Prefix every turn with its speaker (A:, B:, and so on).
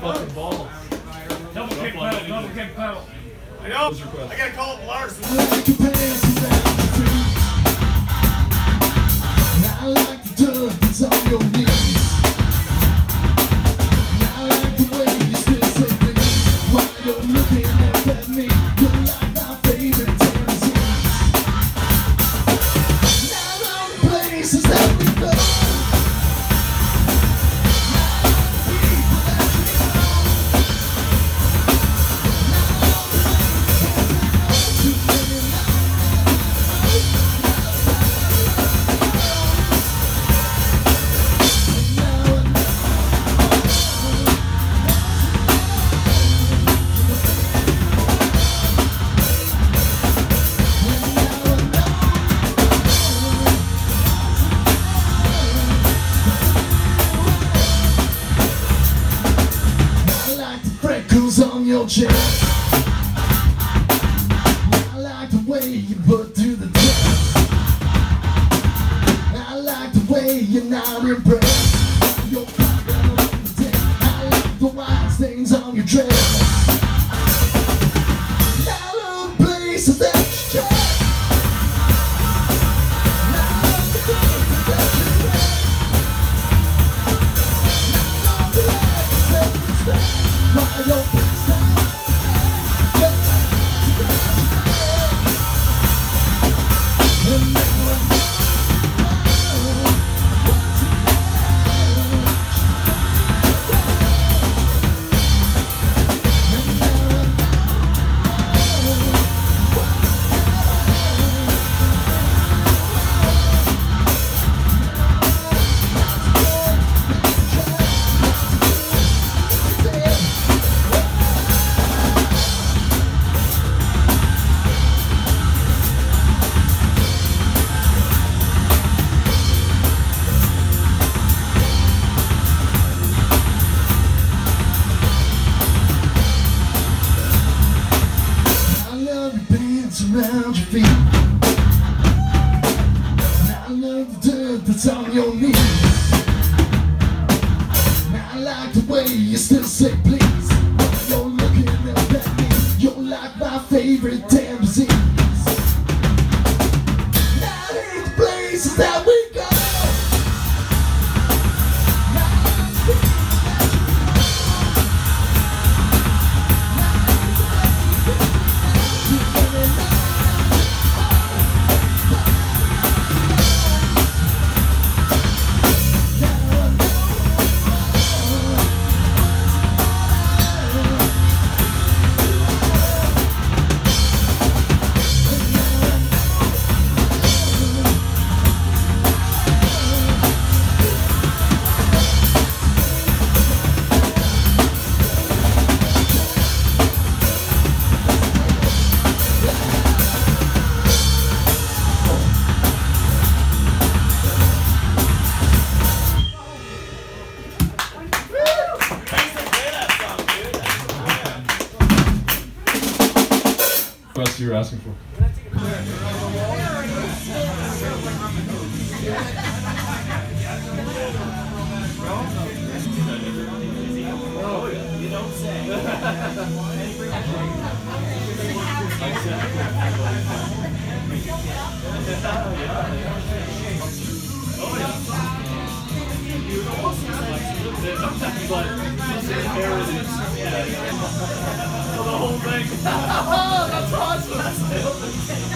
A: fucking balls.
B: Double kick pedal, double kick pedal.
C: I know. I gotta call up Larson.
D: I like to pass around the street. I like the dirt on. I like the way you put through the test. I like the way you're not impressed. Your pocket on the deck. I like the white stains on your dress. Around your feet. And I love the dirt that's on your knees. And I like the way you still say please. You're looking up at me, you're like my favorite damn disease. You
A: were asking for. but. Yeah.
C: the whole thing. oh, that's awesome.